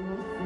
you.